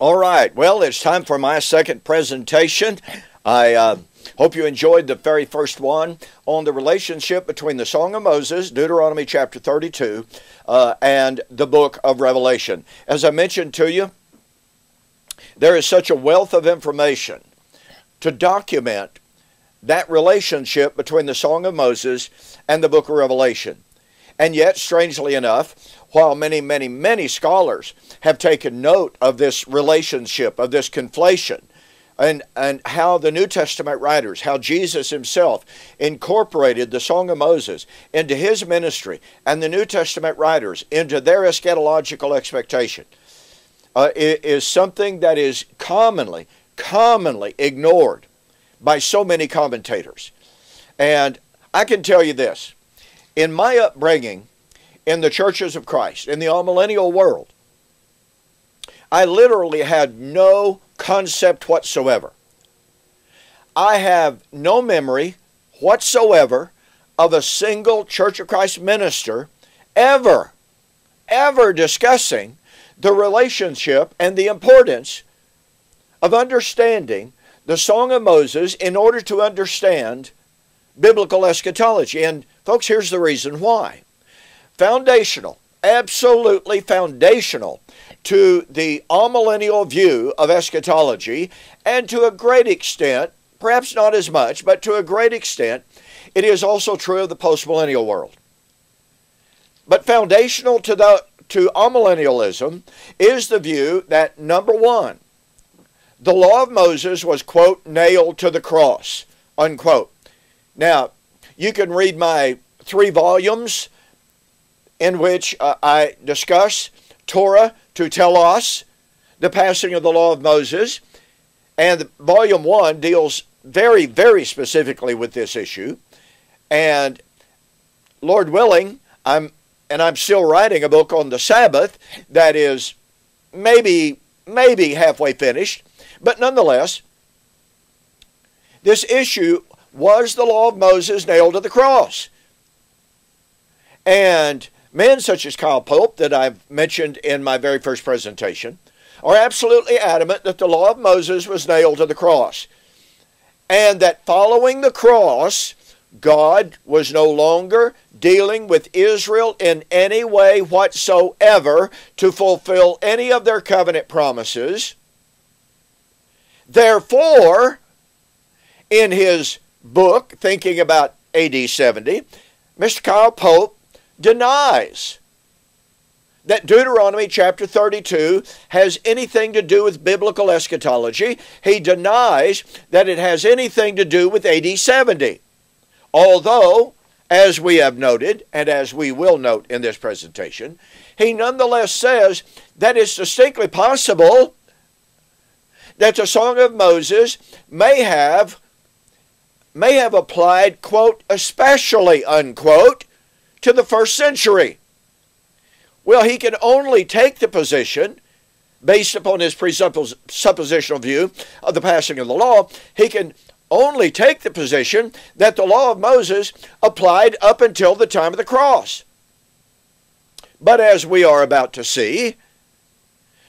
All right. Well, it's time for my second presentation. I uh, hope you enjoyed the very first one on the relationship between the Song of Moses, Deuteronomy chapter 32, uh, and the book of Revelation. As I mentioned to you, there is such a wealth of information to document that relationship between the Song of Moses and the book of Revelation. And yet, strangely enough, while many, many, many scholars have taken note of this relationship, of this conflation, and, and how the New Testament writers, how Jesus himself incorporated the Song of Moses into his ministry, and the New Testament writers into their eschatological expectation, uh, is something that is commonly, commonly ignored by so many commentators. And I can tell you this in my upbringing in the churches of Christ, in the amillennial world, I literally had no concept whatsoever. I have no memory whatsoever of a single Church of Christ minister ever, ever discussing the relationship and the importance of understanding the Song of Moses in order to understand biblical eschatology. And, folks, here's the reason why. Foundational, absolutely foundational to the amillennial view of eschatology, and to a great extent, perhaps not as much, but to a great extent, it is also true of the postmillennial world. But foundational to the to amillennialism is the view that number one, the law of Moses was quote nailed to the cross unquote. Now, you can read my three volumes in which uh, I discuss Torah to telos, the passing of the law of Moses. And volume one deals very, very specifically with this issue. And Lord willing, I'm and I'm still writing a book on the Sabbath that is maybe maybe halfway finished, but nonetheless, this issue was the law of Moses nailed to the cross. And men such as Kyle Pope, that I've mentioned in my very first presentation, are absolutely adamant that the law of Moses was nailed to the cross. And that following the cross, God was no longer dealing with Israel in any way whatsoever to fulfill any of their covenant promises. Therefore, in his book, thinking about AD 70, Mr. Kyle Pope denies that Deuteronomy chapter 32 has anything to do with biblical eschatology. He denies that it has anything to do with AD 70. Although, as we have noted, and as we will note in this presentation, he nonetheless says that it's distinctly possible that the Song of Moses may have may have applied, quote, especially, unquote, to the first century. Well, he can only take the position, based upon his presuppositional view of the passing of the law, he can only take the position that the law of Moses applied up until the time of the cross. But as we are about to see,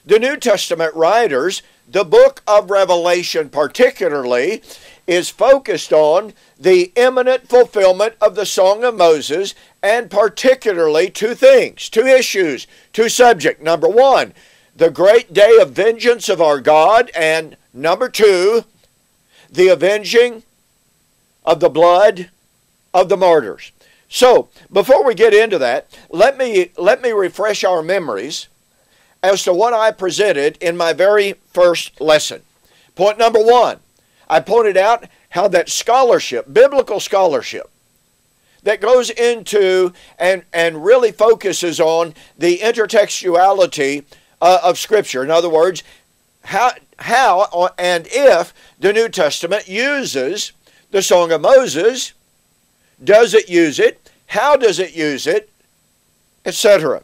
the New Testament writers the book of Revelation, particularly, is focused on the imminent fulfillment of the Song of Moses, and particularly two things, two issues, two subjects. Number one, the great day of vengeance of our God, and number two, the avenging of the blood of the martyrs. So, before we get into that, let me let me refresh our memories as to what I presented in my very first lesson. Point number one, I pointed out how that scholarship, biblical scholarship, that goes into and, and really focuses on the intertextuality uh, of Scripture. In other words, how, how and if the New Testament uses the Song of Moses, does it use it? How does it use it? Etc.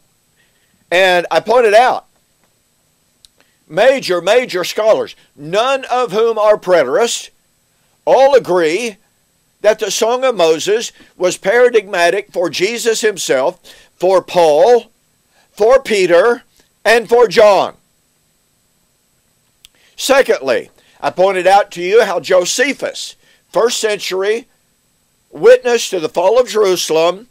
And I pointed out major, major scholars, none of whom are preterists, all agree that the Song of Moses was paradigmatic for Jesus himself, for Paul, for Peter, and for John. Secondly, I pointed out to you how Josephus, first century witness to the fall of Jerusalem,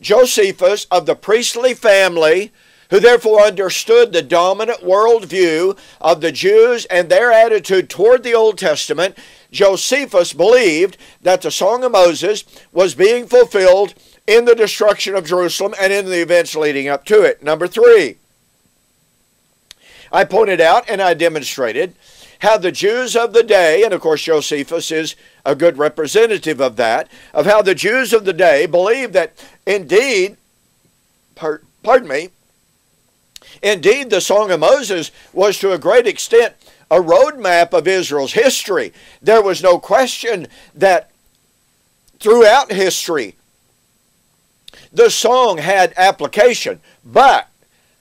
Josephus of the priestly family, who therefore understood the dominant worldview of the Jews and their attitude toward the Old Testament, Josephus believed that the Song of Moses was being fulfilled in the destruction of Jerusalem and in the events leading up to it. Number three, I pointed out and I demonstrated how the Jews of the day, and of course Josephus is a good representative of that, of how the Jews of the day believed that indeed, pardon me, indeed the Song of Moses was to a great extent a roadmap of Israel's history. There was no question that throughout history the song had application, but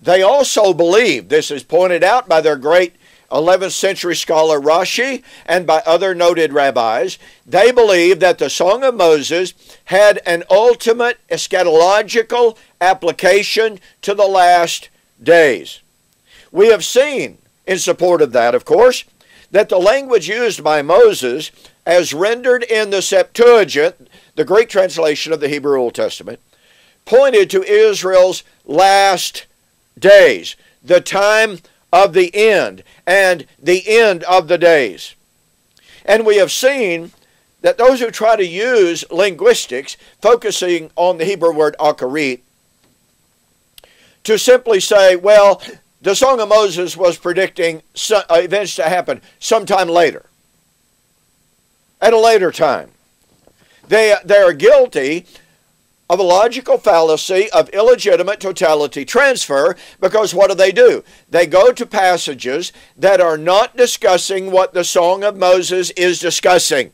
they also believed, this is pointed out by their great 11th century scholar Rashi and by other noted rabbis, they believed that the Song of Moses had an ultimate eschatological application to the last days. We have seen, in support of that, of course, that the language used by Moses, as rendered in the Septuagint, the Greek translation of the Hebrew Old Testament, pointed to Israel's last days, the time of the end, and the end of the days. And we have seen that those who try to use linguistics, focusing on the Hebrew word akarit, to simply say, well, the Song of Moses was predicting uh, events to happen sometime later, at a later time. They, they are guilty of a logical fallacy of illegitimate totality transfer because what do they do? They go to passages that are not discussing what the Song of Moses is discussing.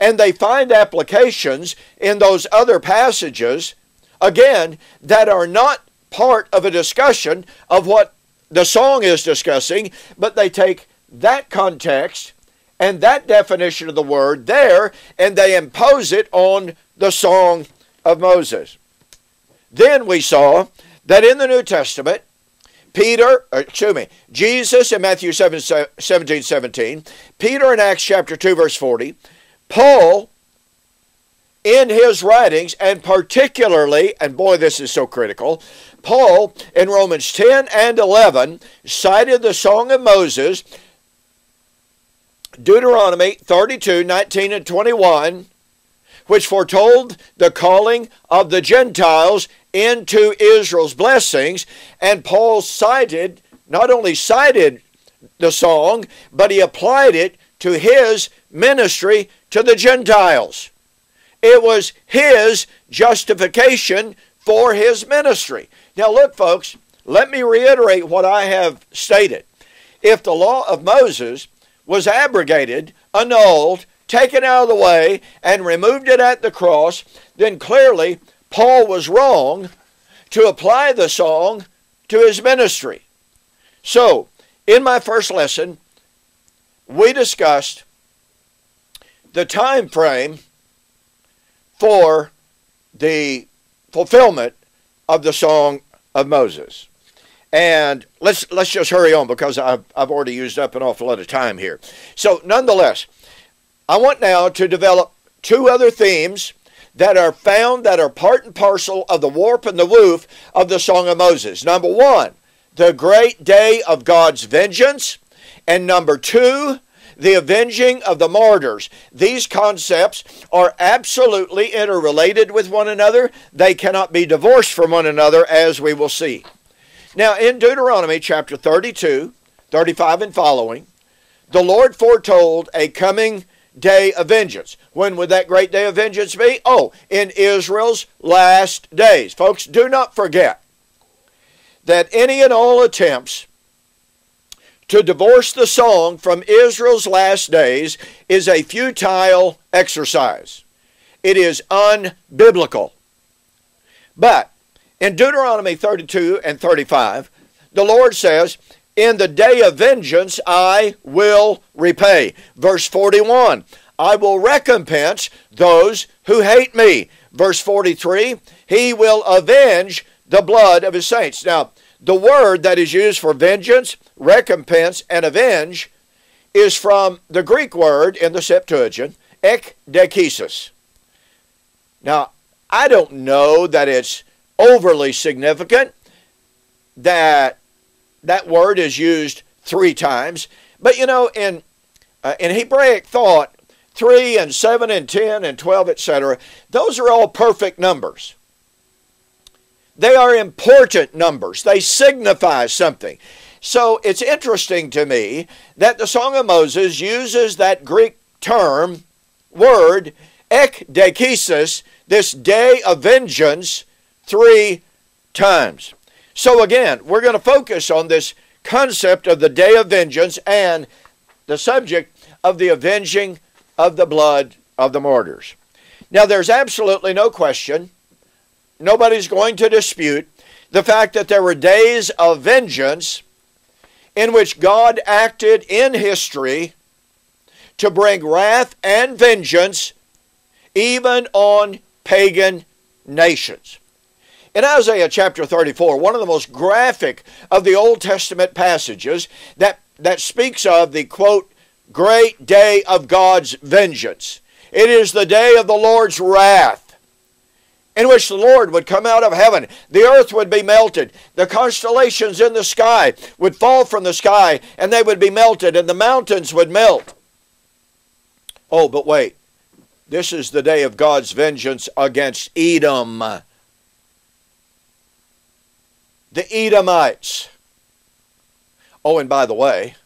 And they find applications in those other passages, again, that are not part of a discussion of what the song is discussing, but they take that context and that definition of the word there, and they impose it on the Song of Moses. Then we saw that in the New Testament, Peter, uh, excuse me, Jesus in Matthew 7, 17, 17, Peter in Acts chapter 2, verse 40, Paul in his writings, and particularly, and boy, this is so critical, Paul in Romans 10 and 11 cited the Song of Moses Deuteronomy 32, 19 and 21, which foretold the calling of the Gentiles into Israel's blessings. And Paul cited, not only cited the song, but he applied it to his ministry to the Gentiles. It was his justification for his ministry. Now, look, folks, let me reiterate what I have stated. If the law of Moses was abrogated, annulled, taken out of the way, and removed it at the cross, then clearly Paul was wrong to apply the song to his ministry. So, in my first lesson, we discussed the time frame for the fulfillment of the song of Moses. And let's let's just hurry on because I've, I've already used up an awful lot of time here. So nonetheless, I want now to develop two other themes that are found that are part and parcel of the warp and the woof of the Song of Moses. Number one, the great day of God's vengeance. And number two, the avenging of the martyrs. These concepts are absolutely interrelated with one another. They cannot be divorced from one another, as we will see. Now, in Deuteronomy chapter 32, 35 and following, the Lord foretold a coming day of vengeance. When would that great day of vengeance be? Oh, in Israel's last days. Folks, do not forget that any and all attempts to divorce the song from Israel's last days is a futile exercise. It is unbiblical. But in Deuteronomy 32 and 35, the Lord says, In the day of vengeance I will repay. Verse 41, I will recompense those who hate me. Verse 43, He will avenge the blood of His saints. Now, the word that is used for vengeance, recompense, and avenge is from the Greek word in the Septuagint, ekdekesis. Now, I don't know that it's overly significant that that word is used three times, but you know, in uh, in Hebraic thought, three and seven and ten and twelve, etc., those are all perfect numbers. They are important numbers. They signify something. So it's interesting to me that the Song of Moses uses that Greek term, word, ekdekesis, this day of vengeance, three times. So again, we're going to focus on this concept of the day of vengeance and the subject of the avenging of the blood of the martyrs. Now, there's absolutely no question, nobody's going to dispute the fact that there were days of vengeance in which God acted in history to bring wrath and vengeance even on pagan nations. In Isaiah chapter 34, one of the most graphic of the Old Testament passages that, that speaks of the quote, great day of God's vengeance. It is the day of the Lord's wrath in which the Lord would come out of heaven. The earth would be melted. The constellations in the sky would fall from the sky and they would be melted and the mountains would melt. Oh, but wait. This is the day of God's vengeance against Edom. The Edomites. Oh, and by the way,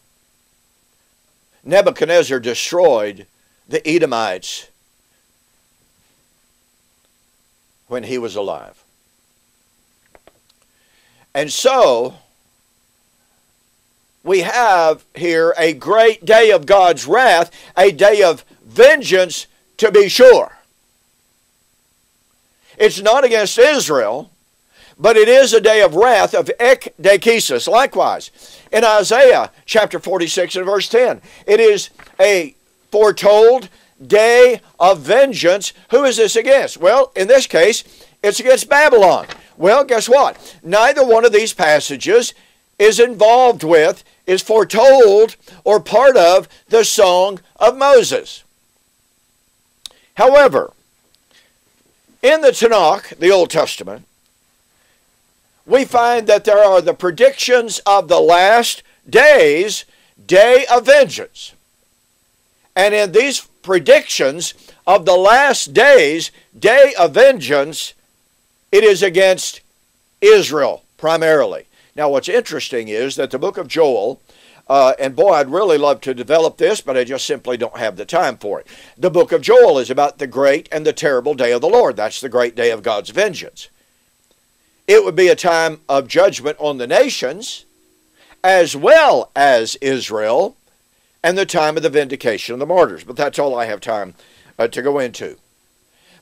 Nebuchadnezzar destroyed the Edomites when he was alive. And so, we have here a great day of God's wrath, a day of vengeance to be sure. It's not against Israel, but it is a day of wrath of ekdekesis. Likewise, in Isaiah chapter 46 and verse 10, it is a foretold day of vengeance. Who is this against? Well, in this case, it's against Babylon. Well, guess what? Neither one of these passages is involved with, is foretold, or part of the Song of Moses. However, in the Tanakh, the Old Testament, we find that there are the predictions of the last days, day of vengeance. And in these predictions of the last days, day of vengeance, it is against Israel primarily. Now, what's interesting is that the book of Joel, uh, and boy, I'd really love to develop this, but I just simply don't have the time for it. The book of Joel is about the great and the terrible day of the Lord. That's the great day of God's vengeance. It would be a time of judgment on the nations as well as Israel and the time of the vindication of the martyrs. But that's all I have time uh, to go into.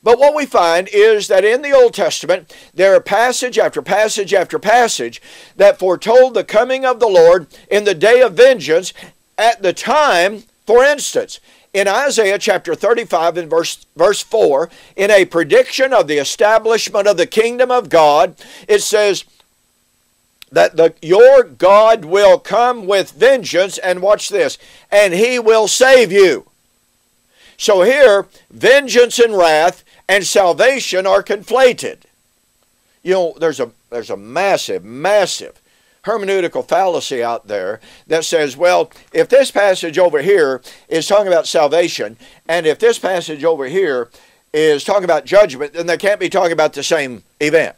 But what we find is that in the Old Testament, there are passage after passage after passage that foretold the coming of the Lord in the day of vengeance at the time, for instance, in Isaiah chapter 35 and verse, verse 4, in a prediction of the establishment of the kingdom of God, it says, that the, your God will come with vengeance, and watch this, and he will save you. So here, vengeance and wrath and salvation are conflated. You know, there's a there's a massive, massive hermeneutical fallacy out there that says, well, if this passage over here is talking about salvation, and if this passage over here is talking about judgment, then they can't be talking about the same event.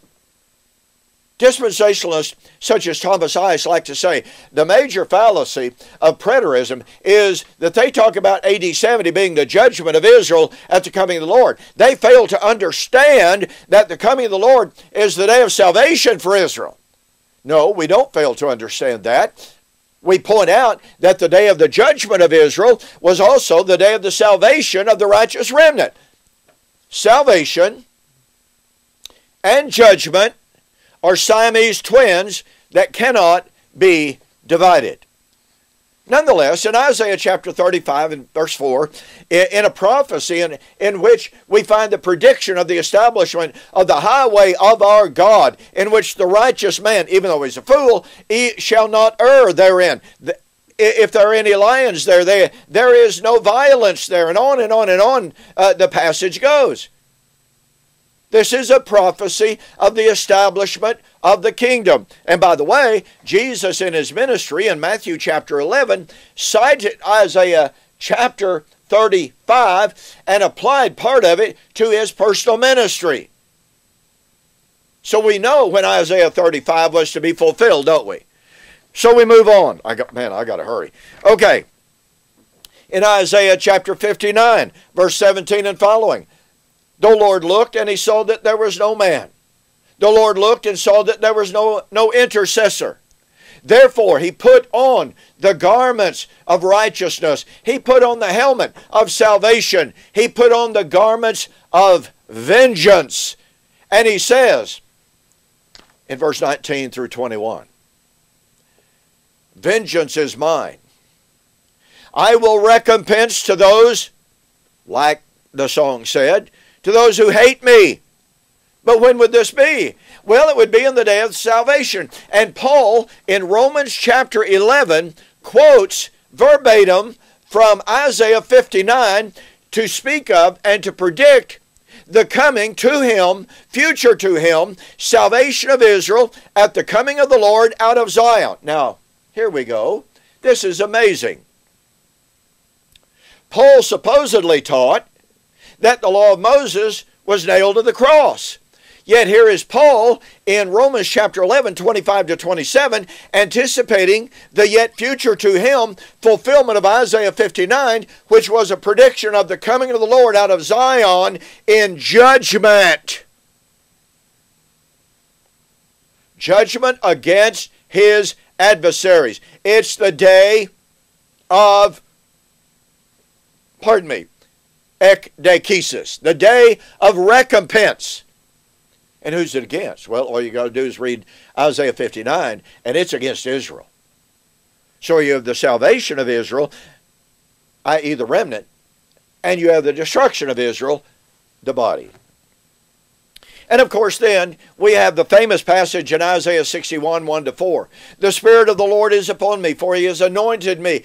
Dispensationalists such as Thomas Ice like to say the major fallacy of preterism is that they talk about AD 70 being the judgment of Israel at the coming of the Lord. They fail to understand that the coming of the Lord is the day of salvation for Israel. No, we don't fail to understand that. We point out that the day of the judgment of Israel was also the day of the salvation of the righteous remnant. Salvation and judgment are Siamese twins that cannot be divided. Nonetheless, in Isaiah chapter 35 and verse 4, in a prophecy in, in which we find the prediction of the establishment of the highway of our God, in which the righteous man, even though he's a fool, he shall not err therein. If there are any lions there, there, there is no violence there, and on and on and on uh, the passage goes. This is a prophecy of the establishment of the kingdom. And by the way, Jesus in his ministry in Matthew chapter 11 cited Isaiah chapter 35 and applied part of it to his personal ministry. So we know when Isaiah 35 was to be fulfilled, don't we? So we move on. I got man, I got to hurry. Okay. In Isaiah chapter 59, verse 17 and following, the Lord looked and he saw that there was no man. The Lord looked and saw that there was no, no intercessor. Therefore, he put on the garments of righteousness. He put on the helmet of salvation. He put on the garments of vengeance. And he says in verse 19 through 21 Vengeance is mine. I will recompense to those, like the song said, to those who hate me. But when would this be? Well, it would be in the day of salvation. And Paul, in Romans chapter 11, quotes verbatim from Isaiah 59 to speak of and to predict the coming to him, future to him, salvation of Israel at the coming of the Lord out of Zion. Now, here we go. This is amazing. Paul supposedly taught that the law of Moses was nailed to the cross. Yet here is Paul in Romans chapter 11, 25 to 27, anticipating the yet future to him fulfillment of Isaiah 59, which was a prediction of the coming of the Lord out of Zion in judgment. Judgment against his adversaries. It's the day of, pardon me, ekdekesis, the day of recompense. And who's it against? Well, all you got to do is read Isaiah 59, and it's against Israel. So you have the salvation of Israel, i.e., the remnant, and you have the destruction of Israel, the body. And of course, then we have the famous passage in Isaiah 61 1 to 4. The Spirit of the Lord is upon me, for he has anointed me,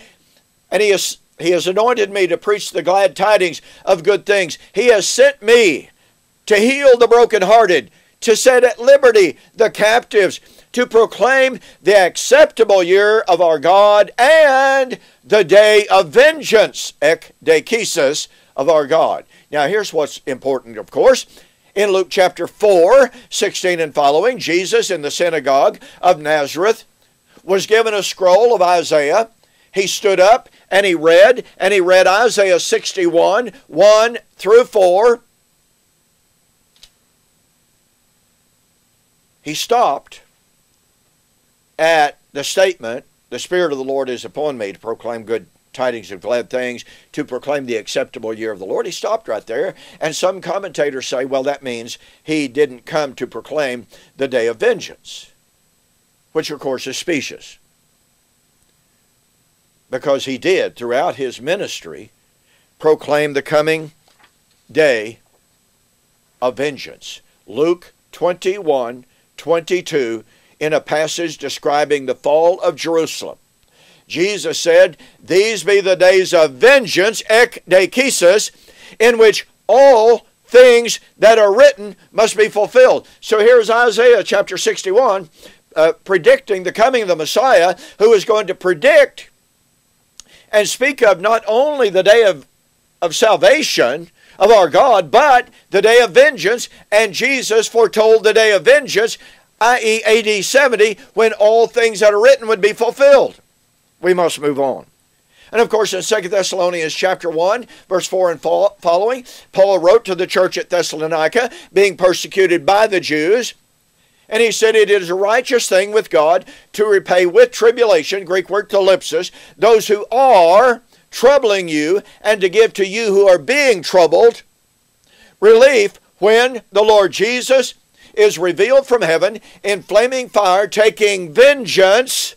and he has he has anointed me to preach the glad tidings of good things. He has sent me to heal the brokenhearted, to set at liberty the captives, to proclaim the acceptable year of our God and the day of vengeance, ek ekdekesis, of our God. Now, here's what's important, of course. In Luke chapter 4, 16 and following, Jesus in the synagogue of Nazareth was given a scroll of Isaiah. He stood up and he read, and he read Isaiah 61, 1 through 4. He stopped at the statement, The Spirit of the Lord is upon me to proclaim good tidings of glad things, to proclaim the acceptable year of the Lord. He stopped right there. And some commentators say, well, that means he didn't come to proclaim the day of vengeance, which of course is specious because he did throughout his ministry proclaim the coming day of vengeance. Luke 21 22, in a passage describing the fall of Jerusalem. Jesus said, These be the days of vengeance, ekdekesis, in which all things that are written must be fulfilled. So here's Isaiah chapter 61 uh, predicting the coming of the Messiah who is going to predict and speak of not only the day of, of salvation of our God, but the day of vengeance. And Jesus foretold the day of vengeance, i.e., AD 70, when all things that are written would be fulfilled. We must move on. And of course, in 2 Thessalonians chapter 1, verse 4 and following, Paul wrote to the church at Thessalonica, being persecuted by the Jews, and he said, It is a righteous thing with God to repay with tribulation, Greek word thlipsis, those who are troubling you, and to give to you who are being troubled relief when the Lord Jesus is revealed from heaven in flaming fire, taking vengeance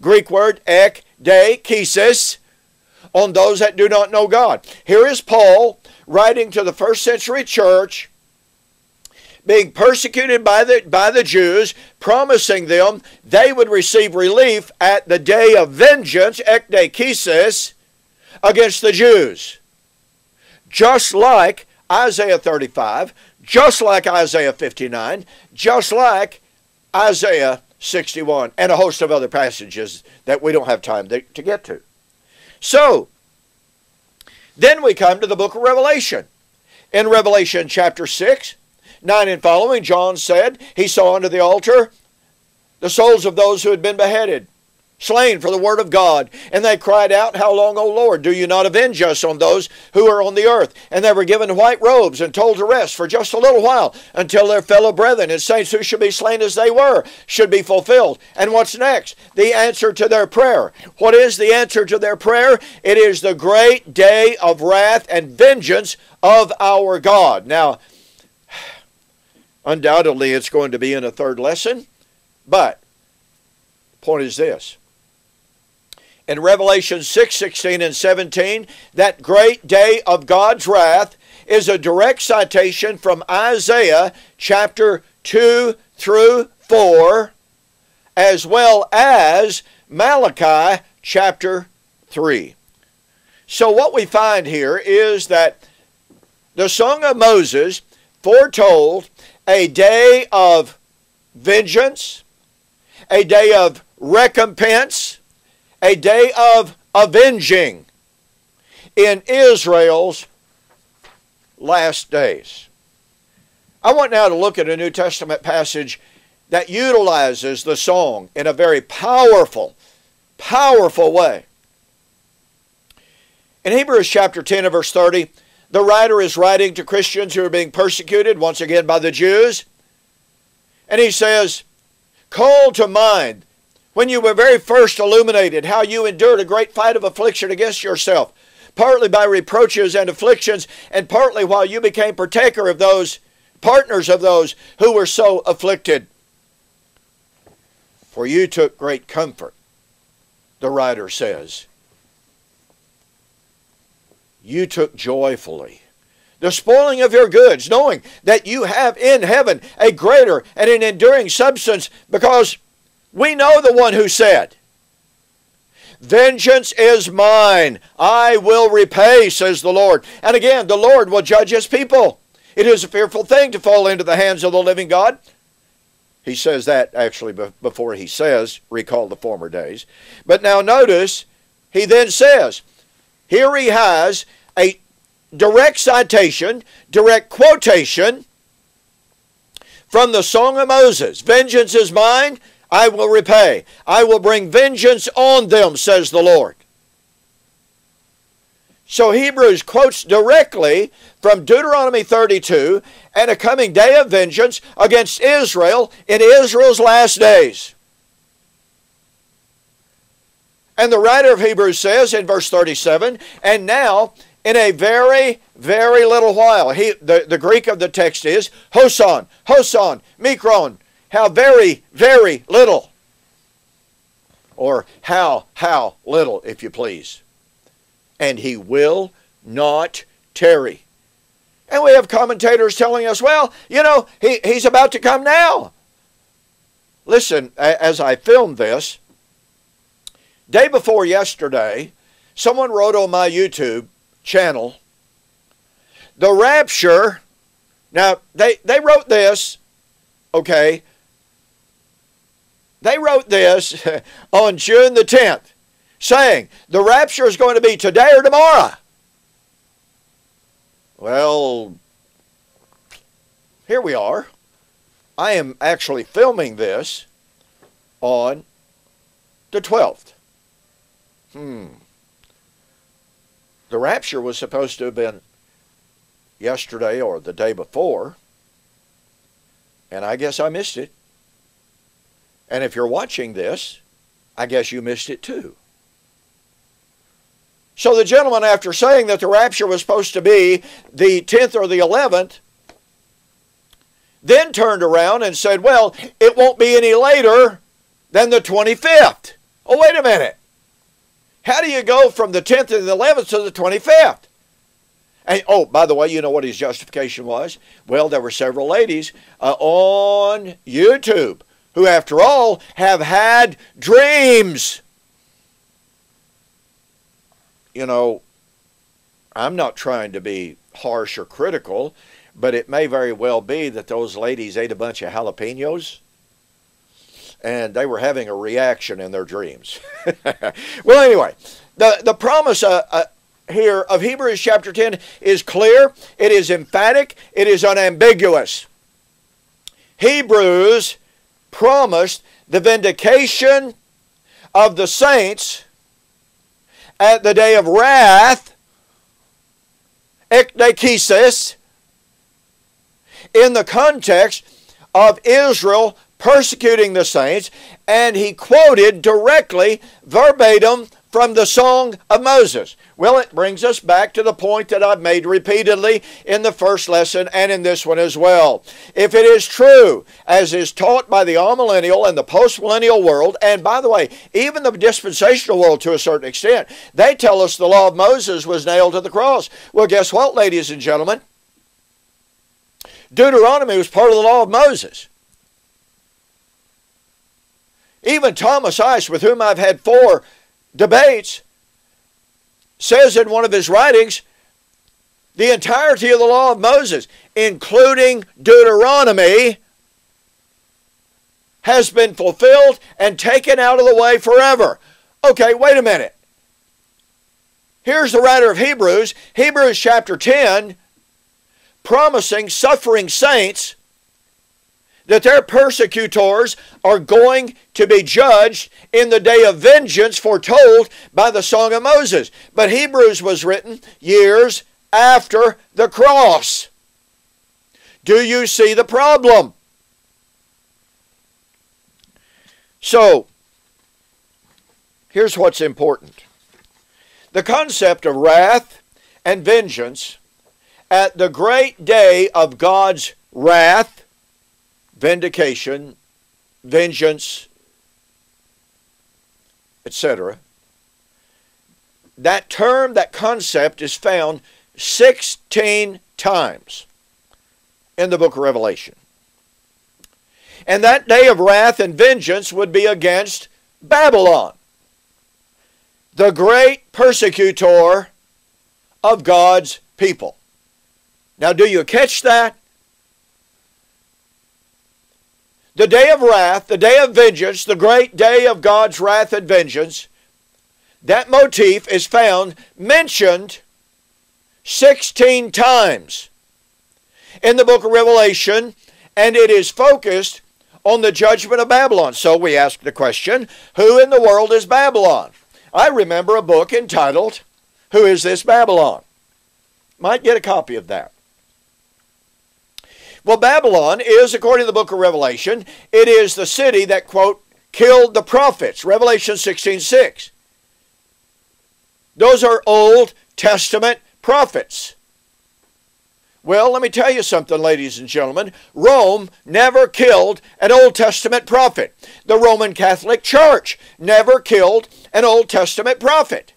Greek word ek, de, kisis, on those that do not know God. Here is Paul writing to the first century church being persecuted by the, by the Jews, promising them they would receive relief at the day of vengeance, ekdekisis, against the Jews. Just like Isaiah 35, just like Isaiah 59, just like Isaiah 61, and a host of other passages that we don't have time to, to get to. So, then we come to the book of Revelation. In Revelation chapter 6, 9 and following, John said, He saw under the altar the souls of those who had been beheaded, slain for the word of God. And they cried out, How long, O Lord, do you not avenge us on those who are on the earth? And they were given white robes and told to rest for just a little while until their fellow brethren and saints who should be slain as they were should be fulfilled. And what's next? The answer to their prayer. What is the answer to their prayer? It is the great day of wrath and vengeance of our God. Now, Undoubtedly, it's going to be in a third lesson, but point is this. In Revelation 6 16 and 17, that great day of God's wrath is a direct citation from Isaiah chapter 2 through 4, as well as Malachi chapter 3. So, what we find here is that the Song of Moses foretold a day of vengeance, a day of recompense, a day of avenging in Israel's last days. I want now to look at a New Testament passage that utilizes the song in a very powerful, powerful way. In Hebrews chapter 10 and verse 30, the writer is writing to Christians who are being persecuted, once again by the Jews. And he says, Call to mind when you were very first illuminated, how you endured a great fight of affliction against yourself, partly by reproaches and afflictions, and partly while you became partaker of those, partners of those who were so afflicted. For you took great comfort, the writer says, you took joyfully the spoiling of your goods, knowing that you have in heaven a greater and an enduring substance, because we know the one who said, Vengeance is mine, I will repay, says the Lord. And again, the Lord will judge his people. It is a fearful thing to fall into the hands of the living God. He says that actually before he says, recall the former days. But now notice, he then says, here he has a direct citation, direct quotation from the Song of Moses Vengeance is mine, I will repay. I will bring vengeance on them, says the Lord. So Hebrews quotes directly from Deuteronomy 32 and a coming day of vengeance against Israel in Israel's last days. And the writer of Hebrews says in verse 37 And now, in a very, very little while, he, the, the Greek of the text is hoson, hoson, mikron, how very, very little. Or how, how little, if you please. And he will not tarry. And we have commentators telling us, well, you know, he, he's about to come now. Listen, as I filmed this, Day before yesterday, someone wrote on my YouTube channel, the rapture. Now, they, they wrote this, okay. They wrote this on June the 10th, saying the rapture is going to be today or tomorrow. Well, here we are. I am actually filming this on the 12th. Hmm. The rapture was supposed to have been yesterday or the day before, and I guess I missed it. And if you're watching this, I guess you missed it too. So the gentleman, after saying that the rapture was supposed to be the 10th or the 11th, then turned around and said, well, it won't be any later than the 25th. Oh, wait a minute. How do you go from the 10th to the 11th to the 25th? And oh, by the way, you know what his justification was? Well, there were several ladies uh, on YouTube who, after all, have had dreams. You know, I'm not trying to be harsh or critical, but it may very well be that those ladies ate a bunch of jalapenos and they were having a reaction in their dreams. well, anyway, the, the promise uh, uh, here of Hebrews chapter 10 is clear, it is emphatic, it is unambiguous. Hebrews promised the vindication of the saints at the day of wrath, ekdekesis, in the context of Israel persecuting the saints, and he quoted directly, verbatim, from the Song of Moses. Well, it brings us back to the point that I've made repeatedly in the first lesson and in this one as well. If it is true, as is taught by the amillennial and the postmillennial world, and by the way, even the dispensational world to a certain extent, they tell us the law of Moses was nailed to the cross. Well, guess what, ladies and gentlemen? Deuteronomy was part of the law of Moses. Even Thomas Ice, with whom I've had four debates, says in one of his writings the entirety of the law of Moses, including Deuteronomy, has been fulfilled and taken out of the way forever. Okay, wait a minute. Here's the writer of Hebrews, Hebrews chapter 10, promising suffering saints that their persecutors are going to be judged in the day of vengeance foretold by the Song of Moses. But Hebrews was written years after the cross. Do you see the problem? So, here's what's important the concept of wrath and vengeance at the great day of God's wrath vindication, vengeance, etc. That term, that concept is found 16 times in the book of Revelation. And that day of wrath and vengeance would be against Babylon, the great persecutor of God's people. Now, do you catch that? The day of wrath, the day of vengeance, the great day of God's wrath and vengeance, that motif is found mentioned 16 times in the book of Revelation, and it is focused on the judgment of Babylon. So we ask the question who in the world is Babylon? I remember a book entitled, Who is This Babylon? Might get a copy of that. Well, Babylon is, according to the book of Revelation, it is the city that, quote, killed the prophets. Revelation 16 6. Those are Old Testament prophets. Well, let me tell you something, ladies and gentlemen. Rome never killed an Old Testament prophet. The Roman Catholic Church never killed an Old Testament prophet.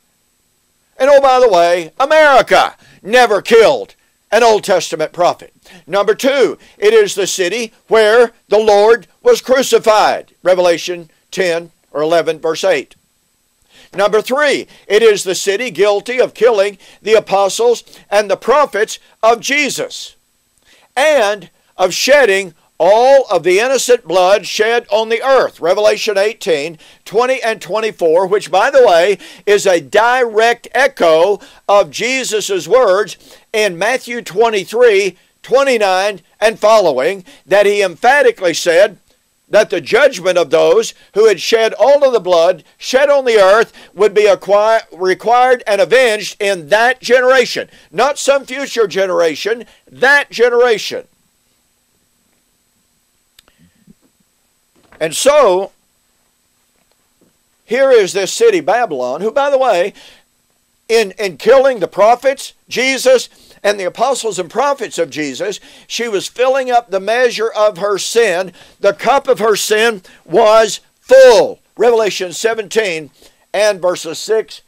And oh, by the way, America never killed an Old Testament prophet. Number two, it is the city where the Lord was crucified. Revelation 10 or 11, verse 8. Number three, it is the city guilty of killing the apostles and the prophets of Jesus and of shedding all of the innocent blood shed on the earth. Revelation 18, 20 and 24, which, by the way, is a direct echo of Jesus' words in Matthew 23, 29 and following, that he emphatically said, that the judgment of those who had shed all of the blood shed on the earth would be required and avenged in that generation. Not some future generation, that generation. And so, here is this city, Babylon, who, by the way, in, in killing the prophets, Jesus, and the apostles and prophets of Jesus, she was filling up the measure of her sin. The cup of her sin was full. Revelation 17 and verses 6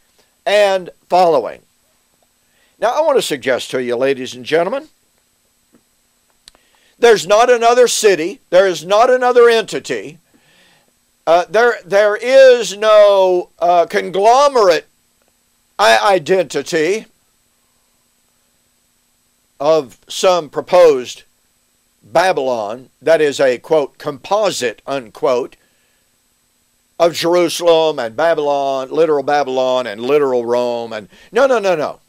and following. Now, I want to suggest to you, ladies and gentlemen, there's not another city, there is not another entity, uh, there, there is no uh, conglomerate identity of some proposed Babylon, that is a quote, composite, unquote, of Jerusalem and Babylon, literal Babylon and literal Rome. And no, no, no, no.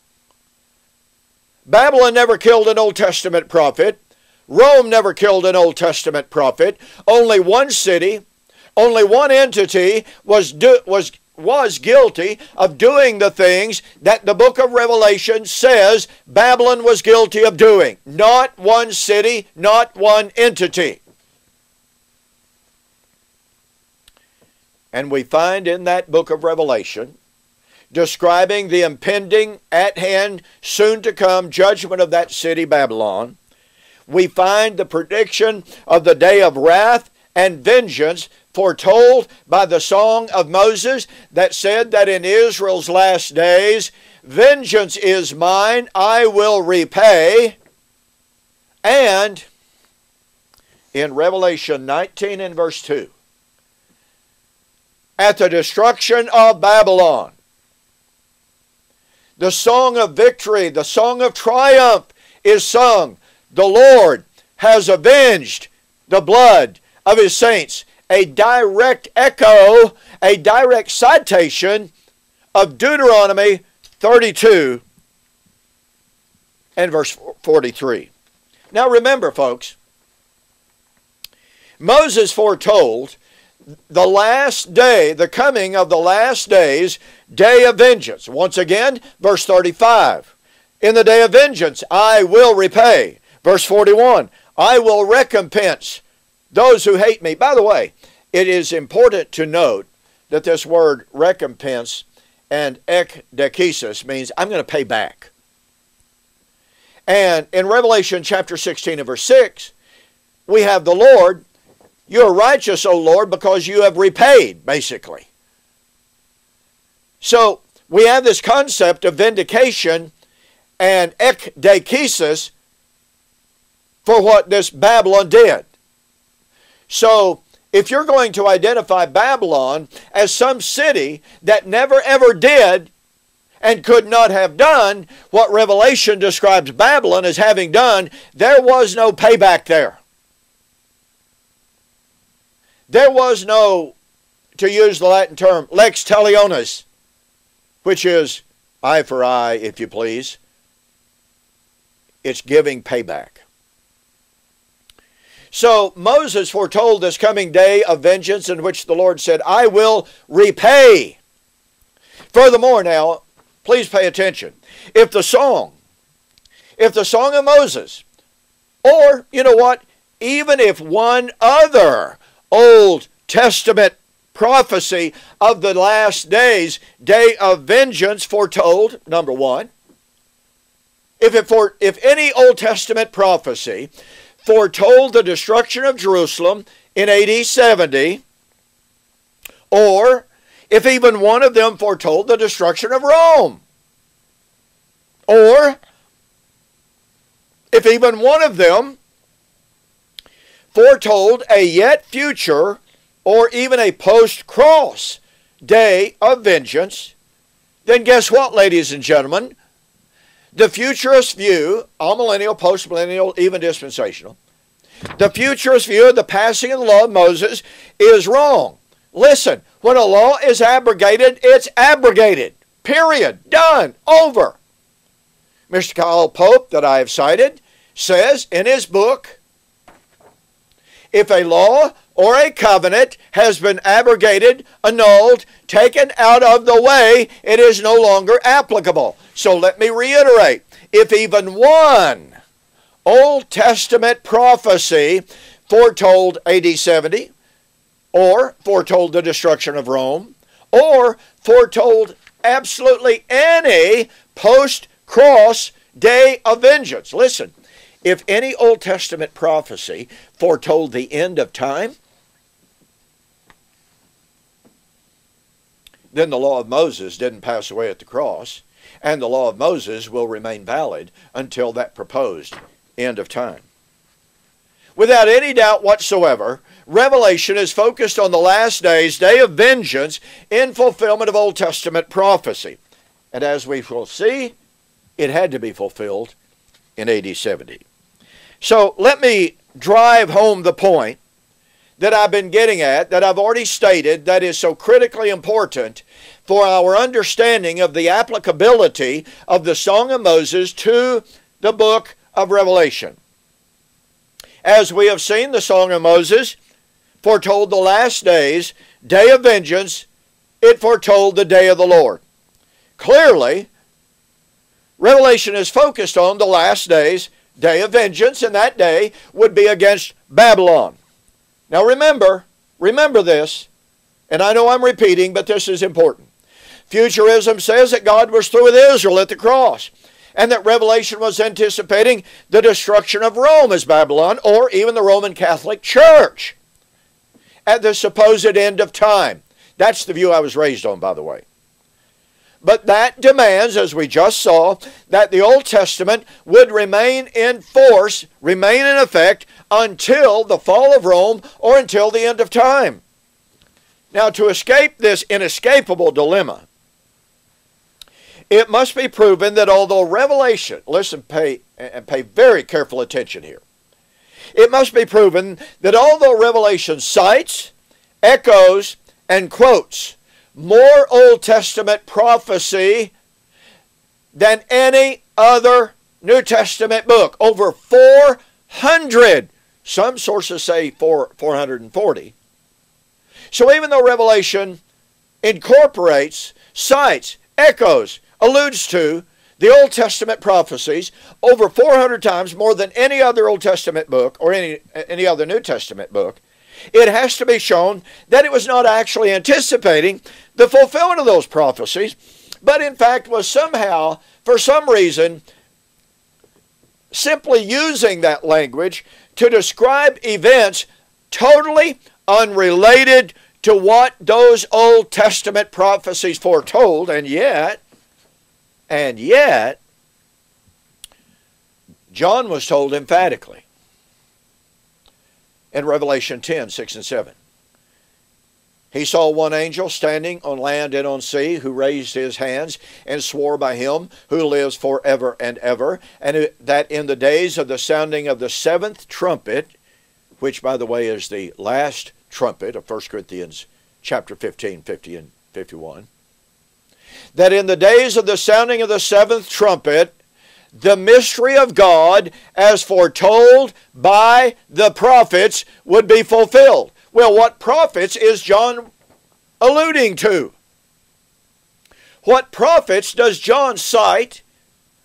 Babylon never killed an Old Testament prophet. Rome never killed an Old Testament prophet. Only one city, only one entity was, do, was, was guilty of doing the things that the book of Revelation says Babylon was guilty of doing. Not one city, not one entity. And we find in that book of Revelation, describing the impending, at hand, soon to come judgment of that city, Babylon, we find the prediction of the day of wrath and vengeance foretold by the song of Moses that said that in Israel's last days, vengeance is mine, I will repay. And in Revelation 19 and verse 2, at the destruction of Babylon. The song of victory, the song of triumph is sung. The Lord has avenged the blood of his saints. A direct echo, a direct citation of Deuteronomy 32 and verse 43. Now remember, folks, Moses foretold the last day, the coming of the last days, day of vengeance. Once again, verse 35. In the day of vengeance, I will repay. Verse 41. I will recompense those who hate me. By the way, it is important to note that this word recompense and ekdikesis means I'm going to pay back. And in Revelation chapter 16 and verse 6, we have the Lord you are righteous, O Lord, because you have repaid, basically. So we have this concept of vindication and ekdikesis for what this Babylon did. So if you're going to identify Babylon as some city that never ever did and could not have done what Revelation describes Babylon as having done, there was no payback there. There was no, to use the Latin term, lex talionis, which is eye for eye, if you please. It's giving payback. So Moses foretold this coming day of vengeance in which the Lord said, I will repay. Furthermore, now, please pay attention. If the song, if the song of Moses, or, you know what, even if one other Old Testament prophecy of the last days, day of vengeance foretold, number one. If, it for, if any Old Testament prophecy foretold the destruction of Jerusalem in AD 70, or if even one of them foretold the destruction of Rome, or if even one of them foretold a yet future or even a post cross day of vengeance, then guess what, ladies and gentlemen? The futurist view, amillennial, postmillennial, even dispensational, the futurist view of the passing of the law of Moses is wrong. Listen, when a law is abrogated, it's abrogated. Period. Done. Over. Mr. Kyle Pope, that I have cited, says in his book, if a law or a covenant has been abrogated, annulled, taken out of the way, it is no longer applicable. So let me reiterate if even one Old Testament prophecy foretold AD 70, or foretold the destruction of Rome, or foretold absolutely any post cross day of vengeance. Listen, if any Old Testament prophecy foretold the end of time, then the law of Moses didn't pass away at the cross, and the law of Moses will remain valid until that proposed end of time. Without any doubt whatsoever, Revelation is focused on the last days, day of vengeance, in fulfillment of Old Testament prophecy. And as we will see, it had to be fulfilled in AD 70. So let me drive home the point that I've been getting at, that I've already stated, that is so critically important for our understanding of the applicability of the Song of Moses to the book of Revelation. As we have seen, the Song of Moses foretold the last days, day of vengeance, it foretold the day of the Lord. Clearly, Revelation is focused on the last days, day of vengeance, and that day would be against Babylon. Now remember, remember this, and I know I'm repeating, but this is important. Futurism says that God was through with Israel at the cross, and that Revelation was anticipating the destruction of Rome as Babylon, or even the Roman Catholic Church at the supposed end of time. That's the view I was raised on, by the way. But that demands, as we just saw, that the Old Testament would remain in force, remain in effect, until the fall of Rome or until the end of time. Now, to escape this inescapable dilemma, it must be proven that although Revelation, listen, pay, and pay very careful attention here, it must be proven that although Revelation cites, echoes, and quotes more Old Testament prophecy than any other New Testament book, over 400 some sources say four, 440. So even though Revelation incorporates, cites, echoes, alludes to the Old Testament prophecies over 400 times more than any other Old Testament book or any, any other New Testament book, it has to be shown that it was not actually anticipating the fulfillment of those prophecies, but in fact was somehow, for some reason, simply using that language to describe events totally unrelated to what those Old Testament prophecies foretold, and yet, and yet, John was told emphatically in Revelation 10 6 and 7. He saw one angel standing on land and on sea who raised his hands and swore by him who lives forever and ever, and that in the days of the sounding of the seventh trumpet, which by the way is the last trumpet of 1 Corinthians chapter 15, 50 and 51, that in the days of the sounding of the seventh trumpet, the mystery of God, as foretold by the prophets, would be fulfilled. Well, what prophets is John alluding to? What prophets does John cite,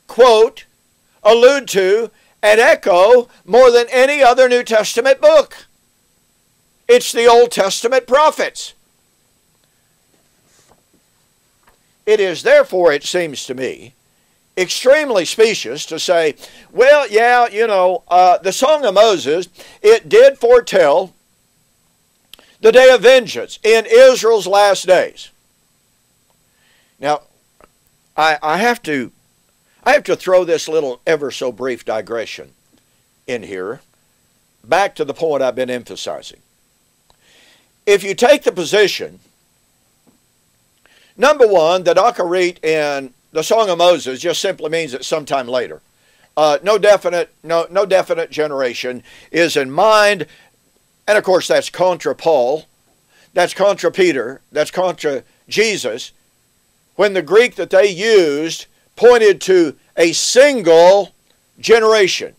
quote, allude to, and echo more than any other New Testament book? It's the Old Testament prophets. It is therefore, it seems to me, extremely specious to say, well, yeah, you know, uh, the Song of Moses, it did foretell the day of vengeance in Israel's last days. Now, I, I have to I have to throw this little ever so brief digression in here back to the point I've been emphasizing. If you take the position, number one, the Acharit in the Song of Moses just simply means that sometime later. Uh, no definite, no, no definite generation is in mind. And of course, that's contra Paul, that's contra Peter, that's contra Jesus, when the Greek that they used pointed to a single generation.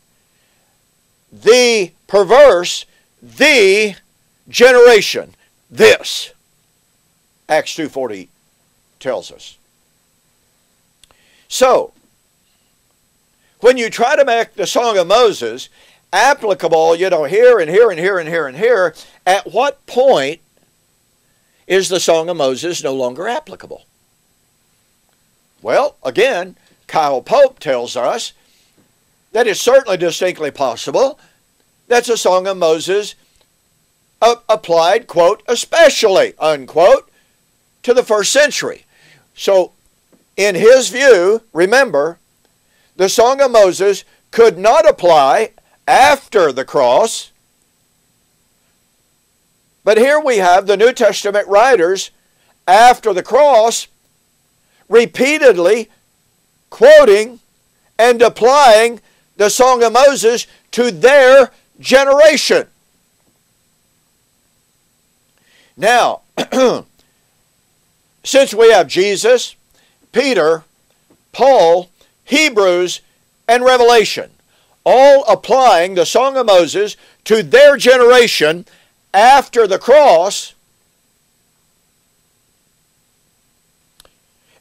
The perverse, the generation, this. Acts 2.40 tells us. So, when you try to make the Song of Moses applicable, you know, here and here and here and here and here, at what point is the Song of Moses no longer applicable? Well, again, Kyle Pope tells us that it's certainly distinctly possible that the Song of Moses uh, applied, quote, especially, unquote, to the first century. So, in his view, remember, the Song of Moses could not apply after the cross. But here we have the New Testament writers after the cross repeatedly quoting and applying the Song of Moses to their generation. Now, since we have Jesus, Peter, Paul, Hebrews, and Revelation, all applying the Song of Moses to their generation after the cross,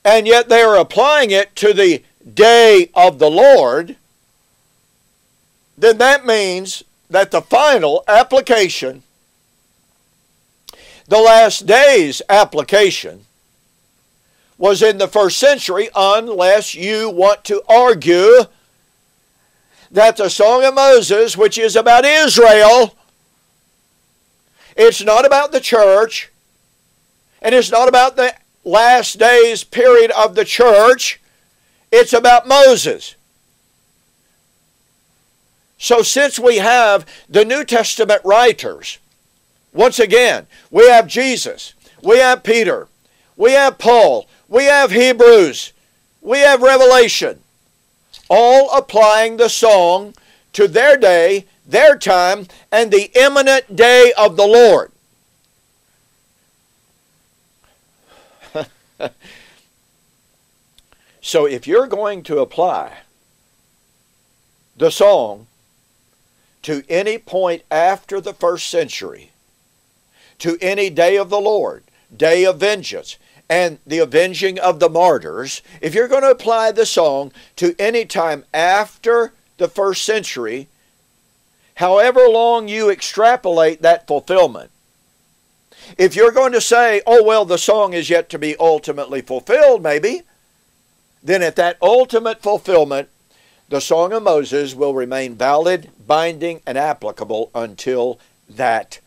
and yet they are applying it to the day of the Lord, then that means that the final application, the last days application, was in the first century, unless you want to argue that the Song of Moses, which is about Israel, it's not about the church, and it's not about the last days period of the church. It's about Moses. So, since we have the New Testament writers, once again, we have Jesus, we have Peter, we have Paul, we have Hebrews, we have Revelation, all applying the song to their day, their time, and the imminent day of the Lord. so if you're going to apply the song to any point after the first century, to any day of the Lord, day of vengeance, and the avenging of the martyrs, if you're going to apply the song to any time after the first century, however long you extrapolate that fulfillment, if you're going to say, oh, well, the song is yet to be ultimately fulfilled, maybe, then at that ultimate fulfillment, the Song of Moses will remain valid, binding, and applicable until that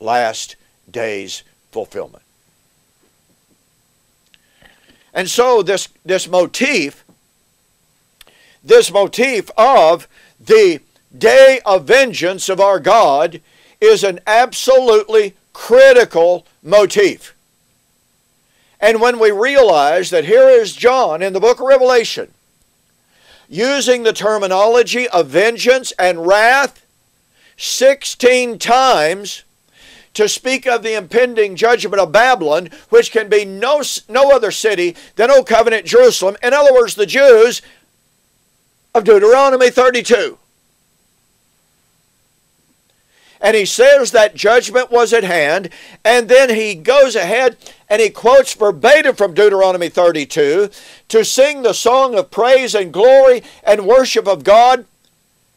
last day's fulfillment. And so this, this motif, this motif of the day of vengeance of our God is an absolutely critical motif. And when we realize that here is John in the book of Revelation using the terminology of vengeance and wrath 16 times to speak of the impending judgment of Babylon, which can be no, no other city than Old Covenant Jerusalem. In other words, the Jews of Deuteronomy 32. And he says that judgment was at hand. And then he goes ahead and he quotes verbatim from Deuteronomy 32 to sing the song of praise and glory and worship of God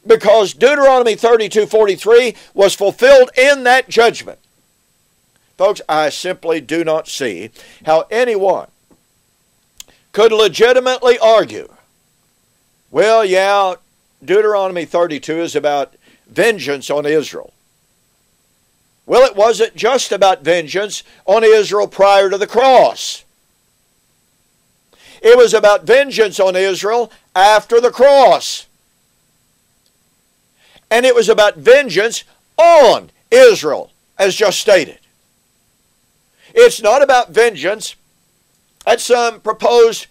because Deuteronomy 32 43 was fulfilled in that judgment. Folks, I simply do not see how anyone could legitimately argue, well, yeah, Deuteronomy 32 is about vengeance on Israel. Well, it wasn't just about vengeance on Israel prior to the cross. It was about vengeance on Israel after the cross. And it was about vengeance on Israel, as just stated. It's not about vengeance at some um, proposed,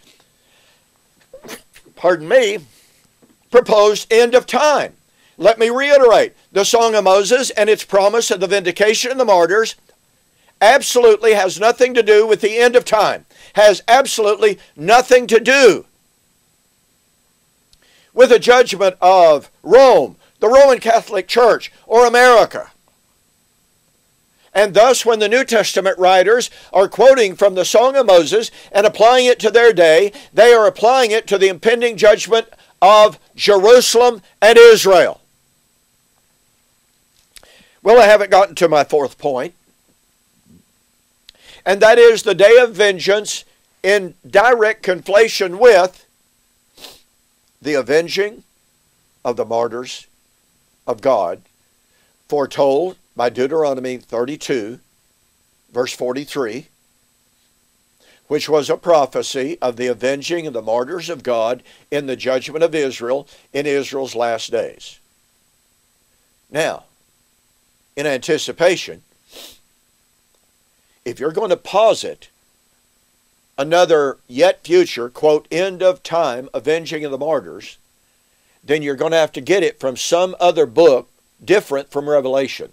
pardon me, proposed end of time. Let me reiterate the Song of Moses and its promise of the vindication of the martyrs absolutely has nothing to do with the end of time, has absolutely nothing to do with the judgment of Rome, the Roman Catholic Church, or America. And thus, when the New Testament writers are quoting from the Song of Moses and applying it to their day, they are applying it to the impending judgment of Jerusalem and Israel. Well, I haven't gotten to my fourth point, and that is the day of vengeance in direct conflation with the avenging of the martyrs of God, foretold by Deuteronomy 32, verse 43. which was a prophecy of the avenging of the martyrs of God in the judgment of Israel in Israel's last days. Now, in anticipation, if you're going to posit another yet future, quote, end of time avenging of the martyrs, then you're going to have to get it from some other book different from Revelation,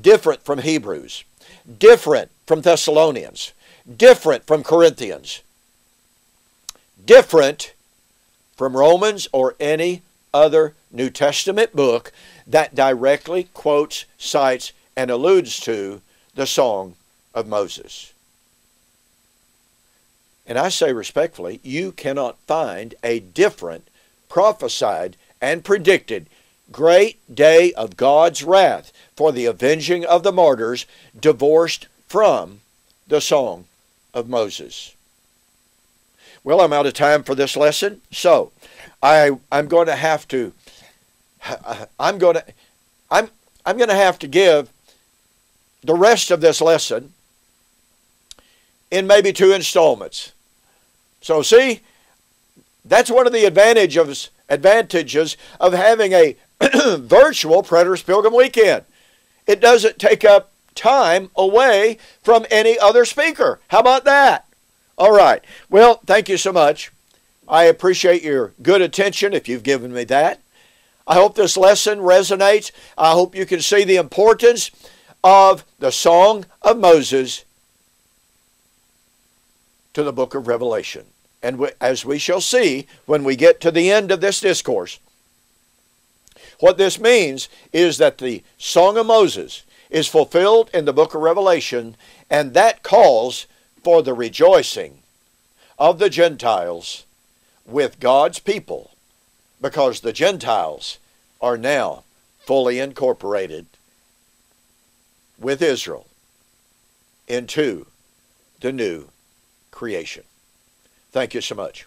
different from Hebrews, different from Thessalonians, different from Corinthians, different from Romans or any other New Testament book that directly quotes, cites, and alludes to the Song of Moses. And I say respectfully, you cannot find a different prophesied and predicted great day of God's wrath for the avenging of the martyrs divorced from the Song of Moses. Well, I'm out of time for this lesson, so I, I'm going to have to I'm going to I'm I'm going to have to give the rest of this lesson in maybe two installments. So see, that's one of the advantages advantages of having a virtual Preterist Pilgrim weekend. It doesn't take up time away from any other speaker. How about that? All right. Well, thank you so much. I appreciate your good attention if you've given me that. I hope this lesson resonates. I hope you can see the importance of the Song of Moses to the book of Revelation. And as we shall see when we get to the end of this discourse, what this means is that the Song of Moses is fulfilled in the book of Revelation, and that calls for the rejoicing of the Gentiles with God's people because the Gentiles are now fully incorporated with Israel into the new creation. Thank you so much.